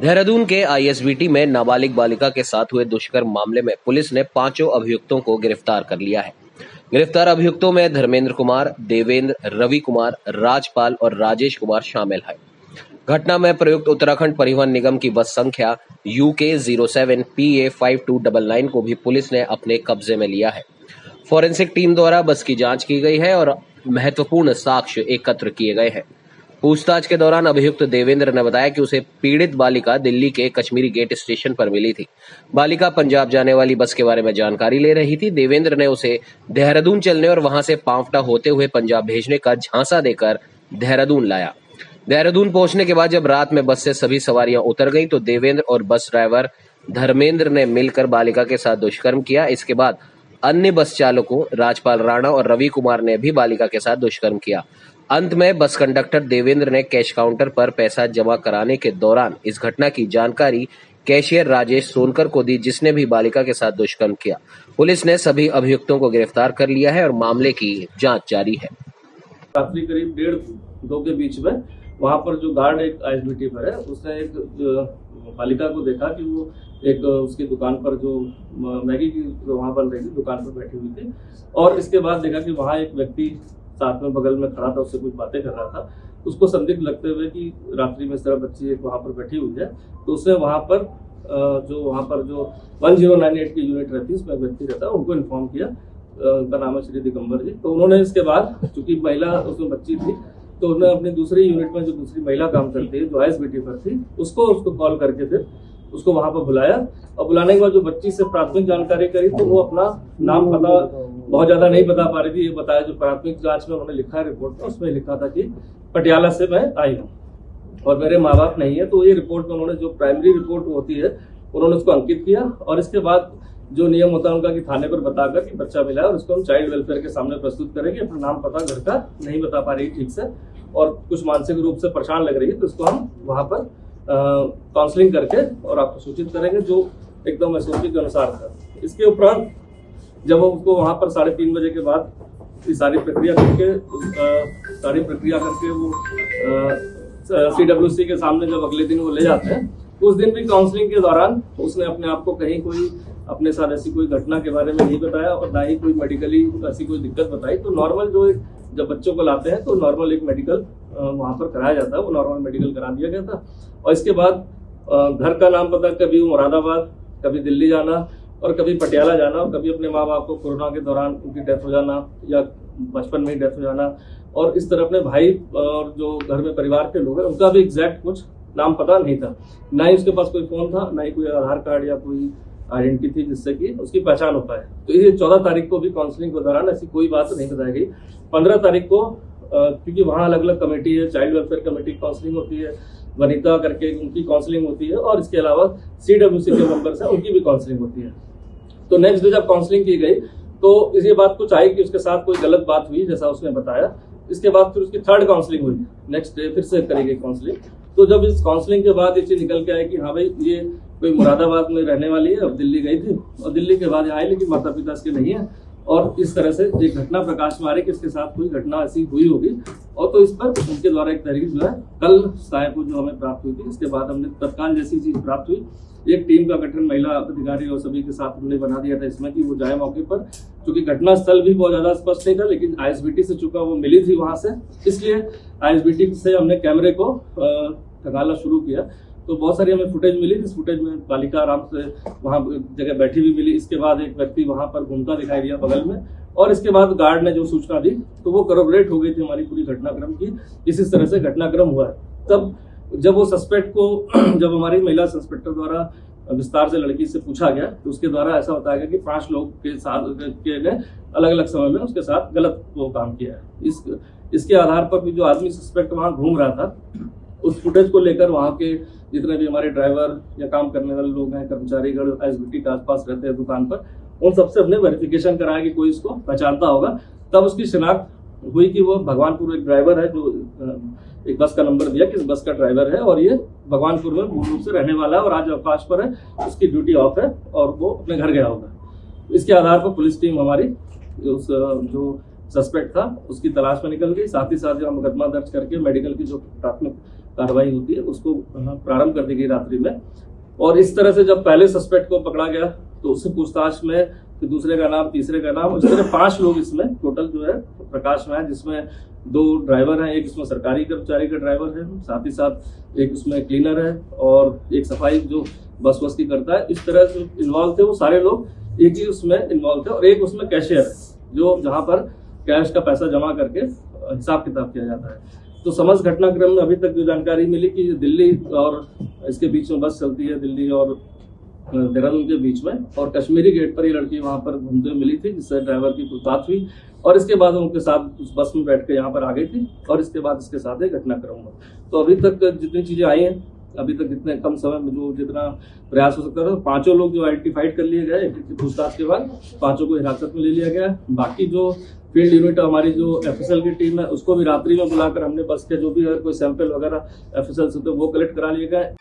देहरादून के आईएसबीटी में नाबालिग बालिका के साथ हुए दुष्कर्म मामले में पुलिस ने पाँचों अभियुक्तों को गिरफ़्तार कर लिया है। गिरफ़्तार अभियुक्तों में धर्मेंद्र कुमार, देवेंद्र, रवि कुमार, राजपाल और राजेश कुमार शामिल है। घटना में प्रयुक्त उत्तराखंड परिवहन निगम की बस संख्या U K zero seven P A five two double nine को भी पुलिस ने अपने कब्जे में लिया है। फोरेंसिक टीम द्वारा बस की जाँच की गई है और महत्वपूर्ण साक्ष्य एकत्र किए गए हैं। पूछताछ के दौरान अभियुक्त देवेंद्र ने बताया कि उसे पीड़ित बालिका दिल्ली के कश्मीरी गेट स्टेशन पर मिली थी। बालिका पंजाब जाने वाली बस के बारे में जानकारी ले रही थी। देवेंद्र ने उसे देहरादून चलने और वहाँ से पांवटा होते हुए पंजाब भेजने का झांसा देकर देहरादून लाया। देहरादून पहुँचने के बाद जब रात में बस से सभी सवारियाँ उतर गई तो देवेंद्र और बस ड्राइवर धर्मेंद्र ने मिलकर बालिका के साथ दुष्कर्म किया। इसके बाद अन्य बस चालकों राजपाल राणा और रवि कुमार ने भी बालिका के साथ दुष्कर्म किया। अंत में बस कंडक्टर देवेंद्र ने कैश काउंटर पर पैसा जमा कराने के दौरान इस घटना की जानकारी कैशियर राजेश सोनकर को दी, जिसने भी बालिका के साथ दुष्कर्म किया। पुलिस ने सभी अभियुक्तों को गिरफ़्तार कर लिया है और मामले की जाँच जारी है। रात्रि करीब डेढ़ दो के बीच में वहाँ पर जो गार्ड एक आईएसबीटी पर है, उसने एक बालिका को देखा कि वो एक उसकी दुकान पर जो मैगी की वहाँ बन रही थी दुकान पर बैठी हुई थी। और इसके बाद देखा कि वहाँ एक व्यक्ति साथ में बगल में खड़ा था, उससे कुछ बातें कर रहा था। उसको संदिग्ध लगते हुए कि रात्रि में इस तरह बच्ची एक वहाँ पर बैठी हुई है। तो उसने वहाँ पर जो वहाँ पर जो वन ज़ीरो नाइन एट की यूनिट रहती है, उसमें व्यक्ति रहता है, उनको इन्फॉर्म किया। उनका नाम है श्री दिगंबर जी। तो उन्होंने इसके बाद, चूँकि महिला उसमें बच्ची थी तो उन्होंने अपनी दूसरी यूनिट में जो दूसरी महिला काम करती है, जो आई बेटी पर थी, उसको उसको कॉल करके फिर उसको वहाँ पर बुलाया। और बुलाने के बाद जो बच्ची से प्राथमिक जानकारी करी तो वो अपना नाम पता बहुत ज़्यादा नहीं बता पा रही थी, ये बताया जो प्राथमिक जाँच में उन्होंने लिखा है रिपोर्ट में, उसमें लिखा था कि पटियाला से मैं आई हूँ और मेरे माँ बाप नहीं है तो ये रिपोर्ट में उन्होंने जो प्राइमरी रिपोर्ट होती है, उन्होंने उसको अंकित किया और इसके बाद जो नियम होता है उनका कि थाने पर बताकर कि बच्चा मिला है और उसको हम चाइल्ड वेलफेयर के सामने प्रस्तुत करेंगे, अपना नाम पता घर का नहीं बता पा रही ठीक से और कुछ मानसिक रूप से परेशान लग रही है तो उसको हम वहाँ पर काउंसलिंग करके और आपको सूचित करेंगे जो एकदम एस के अनुसार था। इसके उपरांत जब हम उसको वहाँ पर साढ़े तीन बजे के बाद सारी प्रक्रिया करके सारी प्रक्रिया करके वो सी डब्ल्यू सी के सामने जब अगले दिन वो ले जाते हैं, उस दिन भी काउंसलिंग के दौरान उसने अपने आप को कहीं कोई, अपने साथ ऐसी कोई घटना के बारे में नहीं बताया और ना ही कोई मेडिकली ऐसी कोई दिक्कत बताई। तो नॉर्मल जो एक, जब बच्चों को लाते हैं तो नॉर्मल एक मेडिकल वहाँ पर कराया जाता है। वो नॉर्मल मेडिकल करा दिया गया था। और इसके बाद घर का नाम पता, कभी मुरादाबाद, कभी दिल्ली जाना और कभी पटियाला जाना और कभी अपने माँ बाप को कोरोना के दौरान उनकी डेथ हो जाना या बचपन में ही डेथ हो जाना। और इस तरह अपने भाई और जो घर में परिवार के लोग हैं, उनका भी एग्जैक्ट कुछ नाम पता नहीं था। ना ही उसके पास कोई फ़ोन था, ना ही कोई आधार कार्ड या कोई आइडेंटिटी थी जिससे कि उसकी पहचान हो पाए। तो ये चौदह तारीख को भी काउंसलिंग के दौरान ऐसी कोई बात नहीं बताई गई। पंद्रह तारीख को क्योंकि वहाँ अलग अलग कमेटी है चाइल्ड वेलफेयर कमेटी काउंसलिंग होती है। वनिता करके उनकी काउंसलिंग होती है और इसके अलावा सी डब्ल्यू सी के मेंबर्स हैं, उनकी भी काउंसलिंग होती है। तो नेक्स्ट डे जब काउंसलिंग की गई तो इसी बात कुछ आई कि उसके साथ कोई गलत बात हुई, जैसा उसने बताया। इसके बाद फिर उसकी थर्ड काउंसलिंग हुई। नेक्स्ट डे फिर से करी गई काउंसलिंग तो जब इस काउंसलिंग के बाद ये चीज़ निकल के आई कि हाँ भाई, ये कोई मुरादाबाद में रहने वाली है, अब दिल्ली गई थी। और दिल्ली के बाद आई लेकिन माता पिता इसके नहीं है। और इस तरह से एक घटना प्रकाश में आ रही कि इसके साथ कोई घटना ऐसी हुई होगी और तो इस पर उनके द्वारा एक तहरीर जो है, कल साय को जो हमें प्राप्त हुई थी, इसके बाद हमने तत्काल जैसी चीज़ प्राप्त हुई। एक टीम का गठन महिला अधिकारी और सभी के साथ हमने बना दिया था इसमें कि वो जाए मौके पर, क्योंकि घटना स्थल भी बहुत ज़्यादा स्पष्ट नहीं था, लेकिन आईएसबीटी से चुका वो मिली थी वहाँ से। इसलिए आईएसबीटी से हमने कैमरे को खंगालना शुरू किया। तो बहुत सारी हमें फुटेज मिली, जिस फुटेज में बालिका आराम से वहाँ जगह बैठी हुई मिली। इसके बाद एक व्यक्ति वहाँ पर घूमता दिखाई दिया बगल में और इसके बाद गार्ड ने जो सूचना दी तो वो करोबरेट हो गई थी हमारी पूरी घटनाक्रम की इस तरह से घटनाक्रम हुआ तब जब वो सस्पेक्ट को जब हमारी महिला सस्पेक्टर द्वारा विस्तार से लड़की से पूछा गया तो उसके द्वारा ऐसा बताया गया कि पाँच लोग के साथ के ने अलग अलग समय में उसके साथ गलत वो काम किया है। इस, इसके आधार पर भी जो आदमी सस्पेक्ट वहाँ घूम रहा था, उस फुटेज को लेकर वहाँ के जितने भी हमारे ड्राइवर या काम करने वाले लोग हैं कर्मचारी गण एस के आसपास रहते हैं दुकान पर, उन सबसे हमने वेरिफिकेशन कराया कि कोई इसको पहचानता होगा। तब उसकी शिनाख्त हुई कि वो भगवानपुर एक ड्राइवर है जो एक बस का नंबर दिया कि बस का ड्राइवर है और ये भगवानपुर में मूल रूप से रहने वाला है और आज अवकाश पर है, उसकी ड्यूटी ऑफ़ है और वो अपने घर गया होगा। इसके आधार पर पुलिस टीम हमारी, उस जो सस्पेक्ट था, उसकी तलाश में निकल गई। साथ ही साथ जो मुकदमा दर्ज करके मेडिकल की जो प्राथमिक कार्रवाई होती है, उसको प्रारंभ कर दी गई रात्रि में। और इस तरह से जब पहले सस्पेक्ट को पकड़ा गया तो उससे पूछताछ में फिर दूसरे का नाम, तीसरे का नाम इस तरह पाँच लोग इसमें टोटल जो है, प्रकाश में है, जिसमें दो ड्राइवर हैं, एक इसमें सरकारी कर्मचारी का ड्राइवर है, साथ ही साथ एक उसमें क्लीनर है, और एक सफ़ाई जो बस बस की करता है। इस तरह से इन्वॉल्व थे वो सारे लोग, एक ही उसमें इन्वॉल्व थे, और एक उसमें कैशियर जो जहाँ पर कैश का पैसा जमा करके हिसाब किताब किया जाता है। तो समस्त घटनाक्रम में अभी तक जो जानकारी मिली कि दिल्ली और इसके बीच में बस चलती है, दिल्ली और देहरादून के बीच में, और कश्मीरी गेट पर ये लड़की वहाँ पर घूमते हुए मिली थी, जिससे ड्राइवर की पूछताछ हुई, और इसके बाद उनके साथ उस बस में बैठ कर यहाँ पर आ गई थी, और इसके बाद इसके साथ एक घटनाक्रम हुआ। तो अभी तक जितनी चीज़ें आई हैं अभी तक इतने कम समय में जो जितना प्रयास हो सकता था पाँचों लोग जो आइडेंटिफाइड कर लिए गए, पूछताछ के बाद पाँचों को हिरासत में ले लिया गया। बाकी जो फ़ील्ड यूनिट, हमारी जो एफएसएल की टीम है, उसको भी रात्रि में बुलाकर हमने बस के जो भी अगर कोई सैंपल वगैरह एफएसएल से तो वो कलेक्ट करा लिए गए।